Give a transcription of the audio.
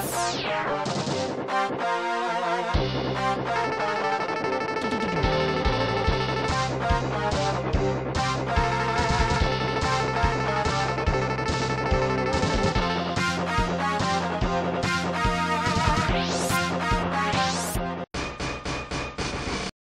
Bye.